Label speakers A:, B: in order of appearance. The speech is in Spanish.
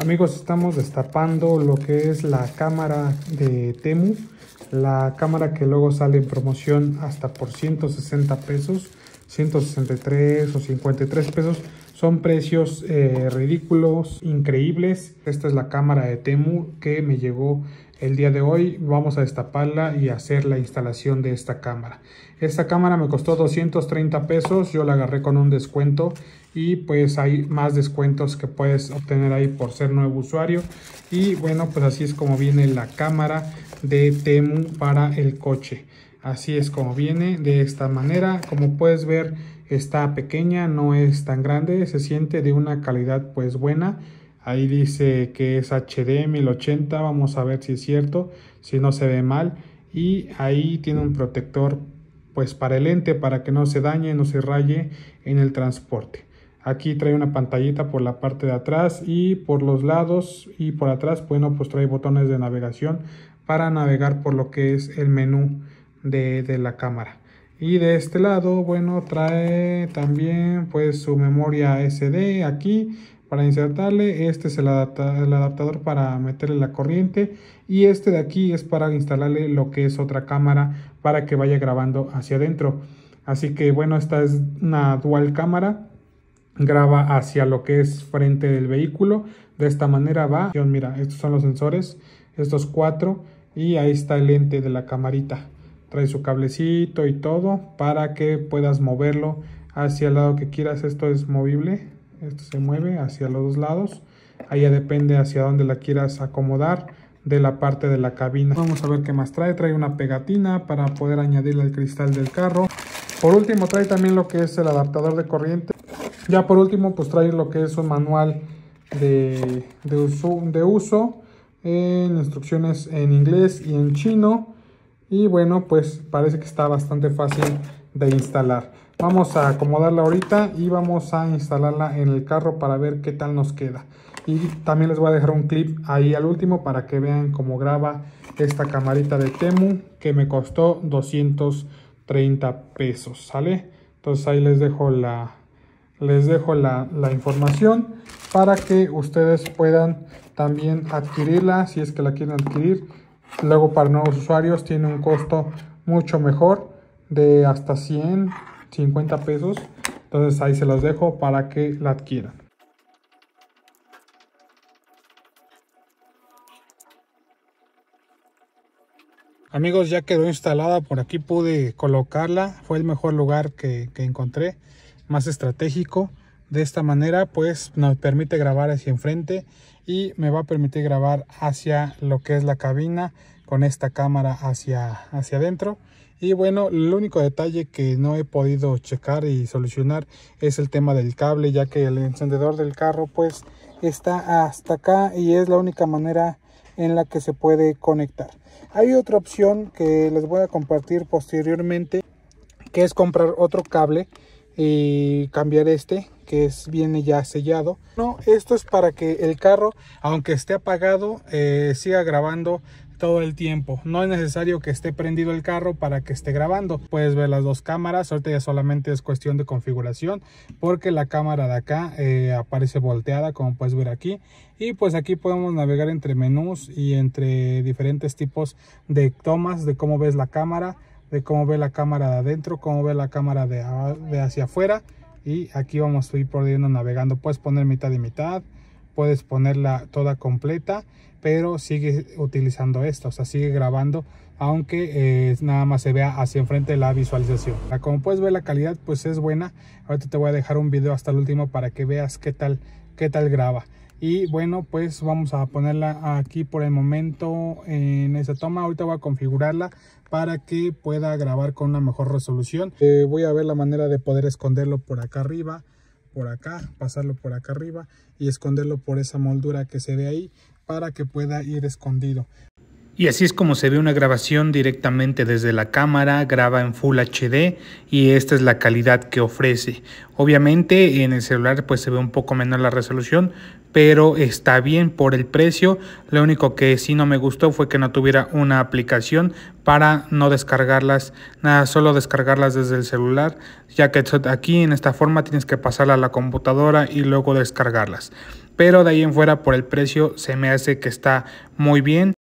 A: Amigos, estamos destapando lo que es la cámara de Temu. La cámara que luego sale en promoción hasta por 160 pesos, 163 o 53 pesos. Son precios eh, ridículos, increíbles. Esta es la cámara de Temu que me llegó el día de hoy. Vamos a destaparla y hacer la instalación de esta cámara. Esta cámara me costó 230 pesos. Yo la agarré con un descuento y pues hay más descuentos que puedes obtener ahí por ser nuevo usuario. Y bueno, pues así es como viene la cámara de Temu para el coche. Así es como viene de esta manera. Como puedes ver está pequeña, no es tan grande, se siente de una calidad pues buena. Ahí dice que es HD 1080, vamos a ver si es cierto, si no se ve mal. Y ahí tiene un protector pues para el lente para que no se dañe, no se raye en el transporte. Aquí trae una pantallita por la parte de atrás y por los lados y por atrás, bueno, pues trae botones de navegación para navegar por lo que es el menú de, de la cámara. Y de este lado, bueno, trae también pues su memoria SD aquí para insertarle. Este es el, adaptador para meterle la corriente. Y este de aquí es para instalarle lo que es otra cámara para que vaya grabando hacia adentro. Así que bueno, esta es una dual cámara. Graba hacia lo que es frente del vehículo. De esta manera va. Mira, estos son los sensores. Estos cuatro. Y ahí está el lente de la camarita trae su cablecito y todo para que puedas moverlo hacia el lado que quieras esto es movible esto se mueve hacia los dos lados. Ahí ya depende hacia dónde la quieras acomodar de la parte de la cabina. Vamos a ver qué más trae. Trae una pegatina para poder añadirle al cristal del carro. Por último trae también lo que es el adaptador de corriente. Ya por último pues trae lo que es un manual de, de uso, de uso en instrucciones en inglés y en chino. Y bueno pues parece que está bastante fácil de instalar vamos a acomodarla ahorita y vamos a instalarla en el carro para ver qué tal nos queda. Y también les voy a dejar un clip ahí al último para que vean cómo graba esta camarita de Temu que me costó 230 pesos sale entonces ahí les dejo la les dejo la, la información para que ustedes puedan también adquirirla si es que la quieren adquirir. Luego para nuevos usuarios tiene un costo mucho mejor de hasta 150 pesos. Entonces ahí se los dejo para que la adquieran. Amigos, ya quedó instalada, por aquí pude colocarla, fue el mejor lugar que, que, encontré, más estratégico. De esta manera pues nos permite grabar hacia enfrente y me va a permitir grabar hacia lo que es la cabina con esta cámara hacia, hacia adentro. Y bueno, el único detalle que no he podido checar y solucionar es el tema del cable, ya que el encendedor del carro pues está hasta acá y es la única manera en la que se puede conectar. Hay otra opción que les voy a compartir posteriormente, que es comprar otro cable y cambiar este que es, viene ya sellado. No, esto es para que el carro, aunque esté apagado, eh, siga grabando todo el tiempo. No es necesario que esté prendido el carro para que esté grabando. Puedes ver las dos cámaras. Ahorita ya solamente es cuestión de configuración porque la cámara de acá eh, aparece volteada como puedes ver aquí. Y pues aquí podemos navegar entre menús y entre diferentes tipos de tomas de cómo ves la cámara, de cómo ve la cámara de adentro, cómo ve la cámara de, de hacia afuera y aquí vamos a ir pudiendo navegando. Puedes poner mitad y mitad puedes ponerla toda completa pero sigue utilizando esta o sea sigue grabando aunque eh, nada más se vea hacia enfrente la visualización. Como puedes ver la calidad pues es buena. Ahorita te voy a dejar un video hasta el último para que veas qué tal qué tal graba y bueno pues vamos a ponerla aquí por el momento en esa toma. Ahorita voy a configurarla para que pueda grabar con una mejor resolución. Eh, voy a ver la manera de poder esconderlo por acá arriba por acá pasarlo por acá arriba y esconderlo por esa moldura que se ve ahí para que pueda ir escondido.
B: Y así es como se ve una grabación directamente desde la cámara, graba en Full HD y esta es la calidad que ofrece. Obviamente en el celular pues se ve un poco menor la resolución, pero está bien por el precio. Lo único que sí no me gustó fue que no tuviera una aplicación para no descargarlas, nada, solo descargarlas desde el celular, ya que aquí en esta forma tienes que pasarla a la computadora y luego descargarlas. pero de ahí en fuera por el precio se me hace que está muy bien.